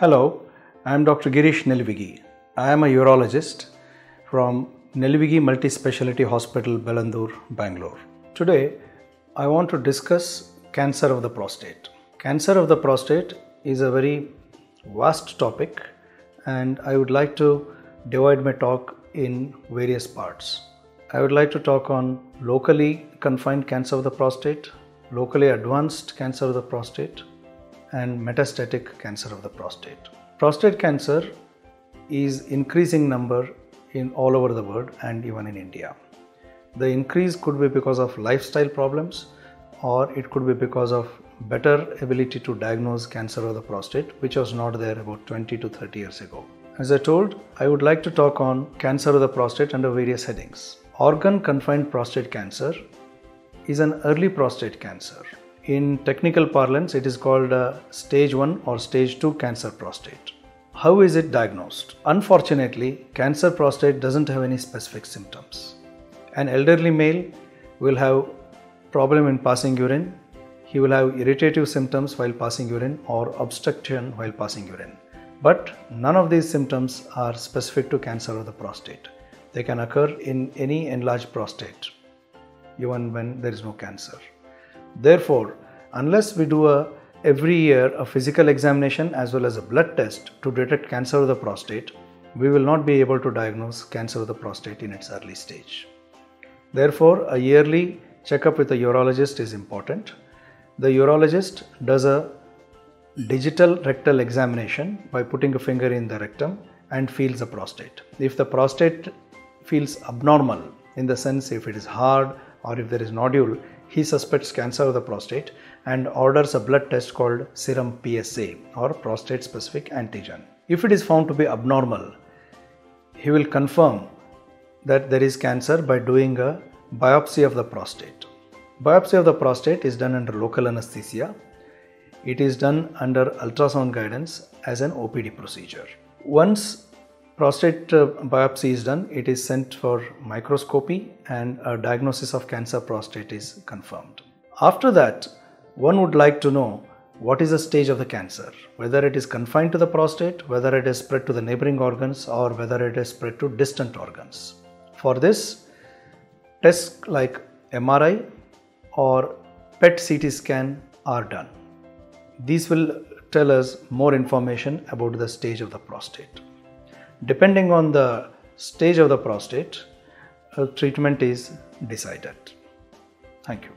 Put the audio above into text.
Hello, I am Dr. Girish Nelivigi. I am a urologist from Nelivigi Multi Speciality Hospital, Bellandur, Bangalore. Today, I want to discuss cancer of the prostate. Cancer of the prostate is a very vast topic, and I would like to divide my talk in various parts. I would like to talk on locally confined cancer of the prostate, locally advanced cancer of the prostate, and metastatic cancer of the prostate. Prostate cancer is increasing number in all over the world and even in India. The increase could be because of lifestyle problems or it could be because of better ability to diagnose cancer of the prostate which was not there about 20 to 30 years ago. As I told, I would like to talk on cancer of the prostate under various headings. Organ confined prostate cancer is an early prostate cancer. In technical parlance, it is called a stage 1 or stage 2 cancer prostate. How is it diagnosed? Unfortunately, cancer prostate doesn't have any specific symptoms. An elderly male will have problem in passing urine, he will have irritative symptoms while passing urine or obstruction while passing urine. But none of these symptoms are specific to cancer of the prostate. They can occur in any enlarged prostate, even when there is no cancer. Therefore, unless we do a every year a physical examination as well as a blood test to detect cancer of the prostate, we will not be able to diagnose cancer of the prostate in its early stage. Therefore, a yearly checkup with a urologist is important. The urologist does a digital rectal examination by putting a finger in the rectum and feels the prostate. If the prostate feels abnormal, in the sense if it is hard or if there is nodule, he suspects cancer of the prostate and orders a blood test called serum PSA or prostate specific antigen. If it is found to be abnormal, he will confirm that there is cancer by doing a biopsy of the prostate. Biopsy of the prostate is done under local anesthesia. It is done under ultrasound guidance as an OPD procedure. Once prostate uh, biopsy is done, it is sent for microscopy and a diagnosis of cancer prostate is confirmed. After that, one would like to know what is the stage of the cancer, whether it is confined to the prostate, whether it is spread to the neighboring organs, or whether it is spread to distant organs. For this, tests like MRI or PET CT scan are done. These will tell us more information about the stage of the prostate. Depending on the stage of the prostate, treatment is decided. Thank you.